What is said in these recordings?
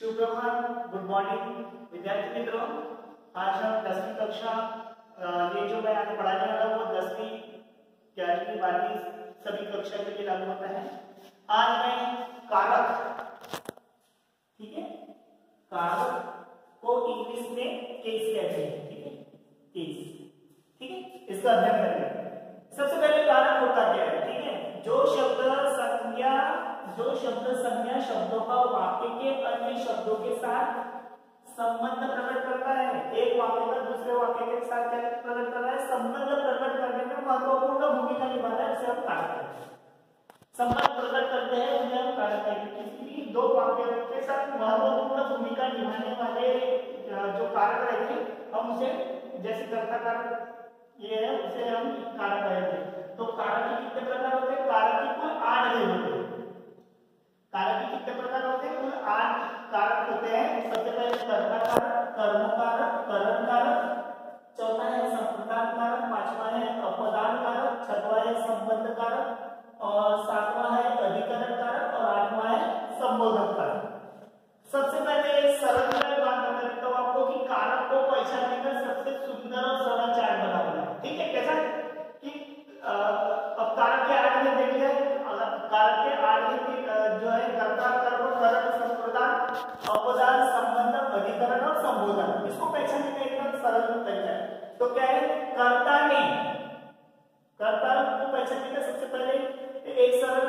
सुप्रभात good morning विद्यार्थी मित्रों, आज हम दसवीं कक्षा ये जो मैं आगे पढ़ाने वाला हूँ, वो दसवीं, ग्यारहवीं बारहवीं सभी कक्षा के लिए लागू होता है। आज मैं कारक, ठीक है? कारक को इंग्लिश में केस कहते हैं, ठीक है? केस ठीक है? इसका अध्ययन करेंगे सबसे पहले कारक होता क्या है ठीक है जो शब्द संज्ञा जो शब्द संज्ञा शब्दों का वाक्य के अन्य शब्दों के साथ संबंध प्रकट करता है। एक वाक्य का दूसरे वाक्य के साथ क्या प्रकट कर रहा है? संबंध प्रकट करने में महत्वपूर्ण भूमिका निभाता है उसे हम कहते हैं। संबंध प्रकट करते हैं उन्हें हम कारक कहते हैं। किसी भी दो वाक्यों के साथ महत्वपूर्ण भूमिका निभाने वाले जो कारक रहते हैं हम उसे जैसे कर्ता कारक ये है, उसे हम कारक कहते हैं तो कारक कितने प्रकार होते हैं कारक के कुल आठ भेद होते हैं कारक के कितने प्रकार होते हैं कुल आठ कारक होते हैं सबसे पहले कर्ता कारक कर्म कारक करण कारक चौथा है संप्रदान कारक पांचवा है अपदान कारक छठवा है संबंध कारक और सातवां है अधिकरण कारक और आठवां है संबोधन कारक सबसे पहले सरल बात देता हूँ आपको कि कारक को पहचानने का सबसे सुंदर और सरल चार्ट बना हुआ है। ठीक है, कैसा? कि अब कारक के आठ में देख लिया कारक के आठ में जो है कर्ता कर्म करण संप्रदान अपदान संबंध अधिकरण और संबोधन, इसको पहचानने का एकदम सरल तरीका है तो क्या है? कर्ता ने। कर्ता को पहचानने का सबसे पहले एक सरल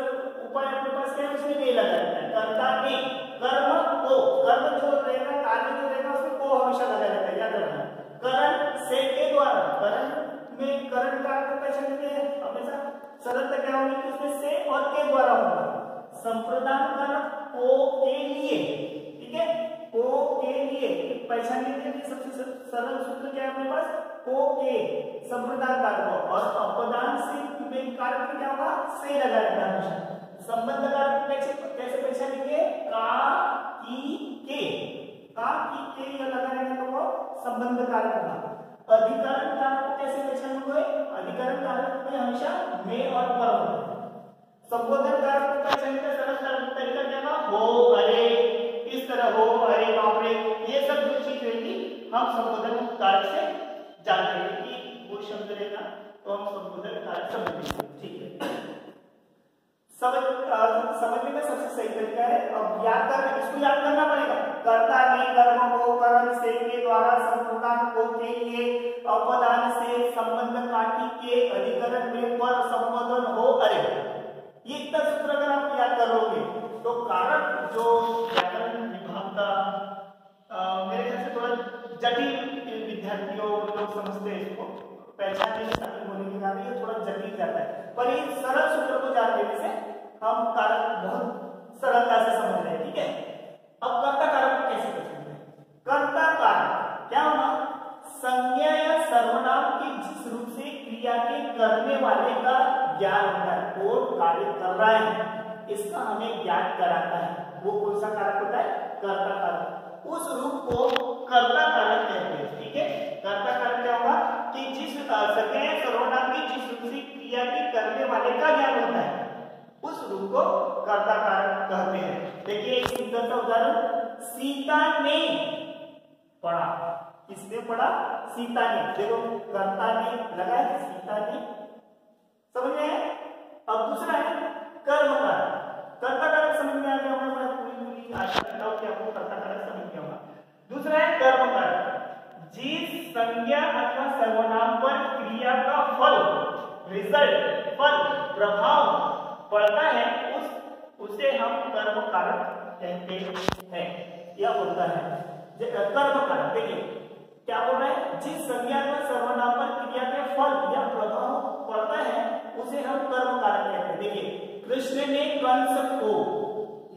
उपाय अपने पास क्या है उसमें नहीं लगाया है कर्ता ने कर्म को कर्म जो रहेगा कार्य जो रहेगा उसमें को हमेशा लगाया जाता है याद रखना करण से के द्वारा करण में करण का पहचानते हैं हमेशा सरलता क्या होगी कि उसमें से और के द्वारा होगा संप्रदान कारक को के लिए ठीक है को के लिए पहचानने के लिए सबसे सरल सूत्र क्या है अपने पास? को के संप्रदान कारक और अपदान से में कारक क्या होगा से लगाया जाता है हमेशा। संबंध कारक कैसे कैसे पहचानेंगे का की। के का की के यह लगाने तो वो संबंध कारक होगा। अधिकरण कारक कैसे पहचानोगे अधिकरण कारक में हमेशा में और पर होता है। संबोधन कारक को पहचानने का सरल तरीका क्या था? हो, अरे। तरह हो, अरे बाप रे, ये सब जो चीज़ रहेगी हम संबोधन कारक से जान लेंगे कि वो शब्द रहेगा तो हम संबोधन कारक समझेंगे, ठीक है? समझ समझने का सबसे सही तरीका है, अब याद करना, इसको याद करना पड़ेगा। कर्ता ने कर्म को करण से के द्वारा संप्रदान को के लिए, अपदान से संबंध काटी के अधिकरण में पर संबोधन हो, अरे। ये इतना सूत्र अगर आप याद कर लोगे तो कारक जो व्याकरण का मेरे ख्याल से थोड़ा जटिल विद्यार्थियों लोग समझते हैं, इसको पहचानने में सभी बोलने के कारण ये थोड़ा जटिल जाता है। पर ये सरल सूत्र को जान लेने से हम कारक बहुत सरलता से समझ रहे हैं, ठीक है? अब कर्ता कारक को कैसे पहचानते हैं? कर्ता कारक, क्या होना संज्ञा या सर्वनाम के जिस रूप से क्रिया के करने वाले का ज्ञान होता है, वो कार्य कर रहा है। इसका हमें ज्ञान कराता है। वो कौन सा कारक होता है? कर्ता कारक उस रूप को कर्ता कारक कहते हैं, ठीक है? कर्ता कारक क्या होगा कि जिस संज्ञा या सर्वनाम की जिस रूप से क्रिया के करने वाले का ज्ञान होता है, उस रूप को कर्ता कारक कहते हैं। देखिए एक सुंदर सा उदाहरण, सीता ने पढ़ा। किसने पढ़ा? सीता ने। देखो, कर्ता ने लगा है, सीता ने। समझ में अब दूसरा है, कर्म कारक कर्ता कारक समझ में आ गया होगा मैं पूरी पूरी आशा करता हूँ कि आपको कर्ता कारक समझ में होगा दूसरा है कर्म कारक जिस संज्ञा अथवा सर्वनाम पर क्रिया का फल रिज़ल्ट, फल, प्रभाव पड़ता है, उस, उसे हम कर्म कारक कहते हैं। यह होता है कर्म कारक देखिए, क्या बोल रहा है? जिस संज्ञा का सर्वनाम पर क्रिया के फल या प्रभाव पड़ता है, उसे हम कर्म कारक कहते हैं। देखिए, कृष्ण ने कंस को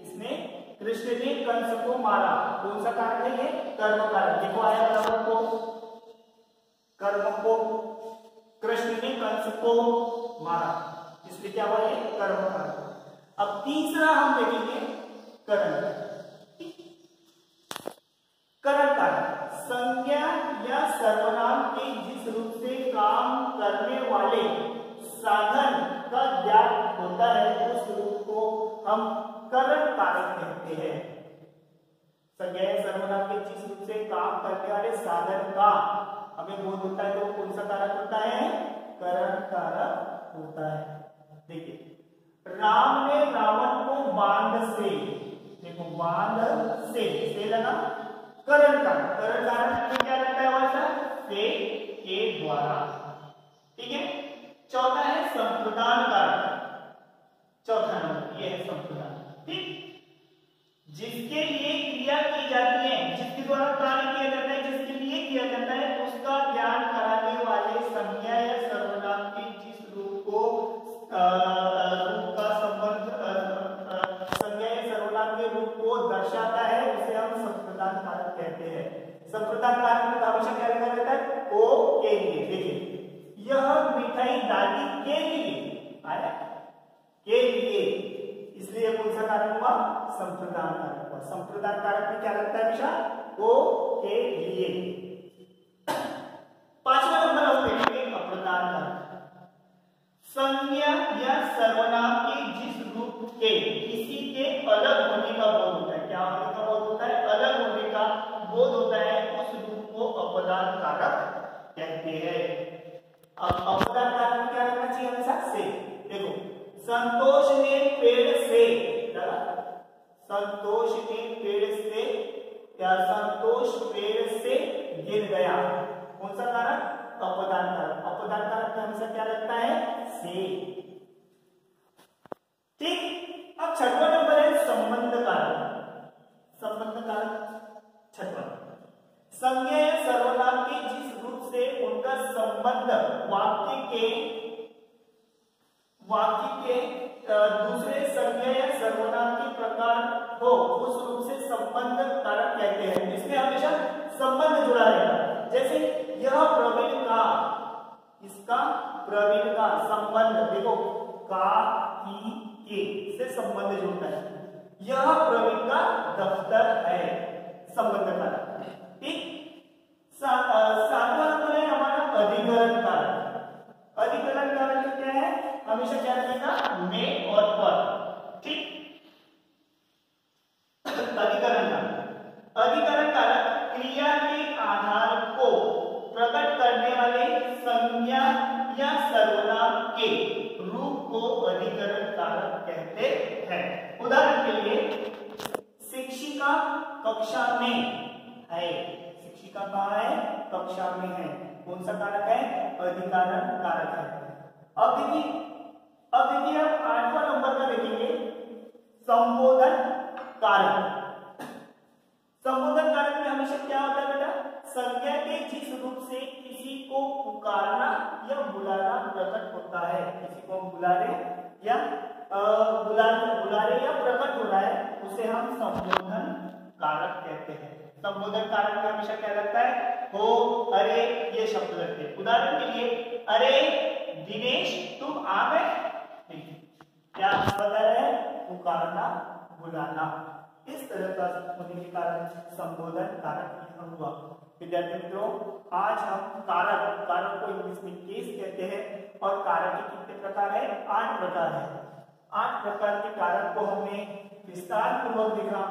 इसने कृष्ण ने कंस को मारा। कौन सा कारक है ये? कर्म कारक देखो आया कर्म को। कर्म को कृष्ण ने कंस को मारा इसलिए क्या ये कर्म कारक अब तीसरा हम देखेंगे करण। करण कारक संज्ञा या सर्वनाम के जिस रूप से काम करने वाले साधन का ज्ञान होता है, उस रूप को हम करण कारक कहते हैं। संज्ञा या सर्वनाम के जिस रूप से काम करने वाले साधन का हमें बोध होता है तो कौन सा कारक होता है? करण कारक होता है। देखिए, राम ने रावण को बाँध से, देखो बाँध से से लगा करण कारक। करण कारक क्या लगता है वैसा से, के द्वारा। ठीक है? चौथा है संप्रदान कारक। चौथा नंबर, ये है संप्रदान। ठीक? जिसके लिए क्रिया की जाती संप्रदान कारक में हमेशा क्या लिखा रहता है? ओ के लिए देखिए। यह मिठाई दादी के लिए आया। के लिए। इसलिए कौन सा कारक हुआ? संप्रदान कारक हुआ। संप्रदान कारक में क्या लगता है हमेशा ओ के लिए पांचवा नंबर हम देखेंगे अप्रदान कारक। संज्ञा या सर्वनाम के जिस रूप के, किसी के अलग होने का बोध होता है क्या होने का बोध होता है अलग होने का बोध होता है उस रूप को अपदान कारक कहते हैं अपदान कारक क्या रहना चाहिए हमेशा से? देखो, संतोष ने पेड़ से संतोष ने पेड़ से, या संतोष पेड़ से गिर गया। कौन सा कारक अपदान कारक अपदान कारक हमेशा क्या लगता है? से। ठीक? अब छठवा नंबर है संबंध कारक संबंध कारक छठवा। संज्ञा सर्वनाम संबंध वाक्य के वाक्य के दूसरे संज्ञा या सर्वनाम के प्रकार हो, उस रूप से संबंध कारक कहते हैं। इसमें हमेशा संबंध जुड़ा रहेगा जैसे यह प्रवीण का, इसका प्रवीण का संबंध, देखो, का, की, के से संबंध जुड़ता है। यह प्रवीण का दफ्तर है, संबंध कारक ठीक सातवां नंबर है हमारा अधिकरण कारक अधिकरण कारक क्या है हमेशा क्या रहेगा? में और पर। ठीक? अधिकरण कारक अधिकरण कारक क्रिया के आधार को प्रकट करने वाले संज्ञा या सर्वनाम के रूप को अधिकरण कारक कहते हैं। उदाहरण के लिए, शिक्षिका कक्षा में है। शिक्षिका कहा है? कक्षा में है। कौन सा कारक है? अधिकरण कारक है। अब देखिए अब देखिए आप आठवां नंबर का देखेंगे। संबोधन कारक। संबोधन कारक में हमेशा क्या होता है बेटा? संज्ञा के जिस रूप से किसी को पुकारना या बुलाना प्रकट होता है। किसी को बुलाने या बुलाने बुलाने या प्रकट हो रहा है, उसे हम संबोधन कारक कहते हैं। संबोधन कारक में हमेशा क्या लगता है? हो, अरे, ये शब्द लगते हैं। उदाहरण के लिए, अरे, दिनेश, तुम आ गए क्या बता रहे पुकारना, बुलाना। इस तरह का होने के कारण संबोधन कारक हुआ। विद्यार्थी मित्रों, आज हम कारक कारक को इंग्लिश में केस कहते हैं और कारक के कितने प्रकार है? आठ प्रकार है। आठ प्रकार के कारक को हमने विस्तार पूर्वक देखा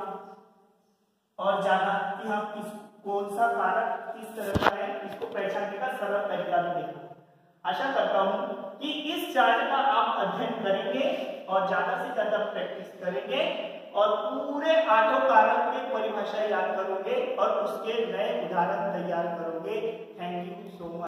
और जाना कि हम किस, कौन सा कारक किस तरह का है, इसको पहचानने का सरल तरीका भी देखा। आशा करता हूँ कि इस चार्ट का आप अध्ययन करेंगे और ज़्यादा से ज़्यादा प्रैक्टिस करेंगे और पूरे आठों कारक में परिभाषा याद करोगे और उसके नए उदाहरण तैयार करोगे। Thank you so much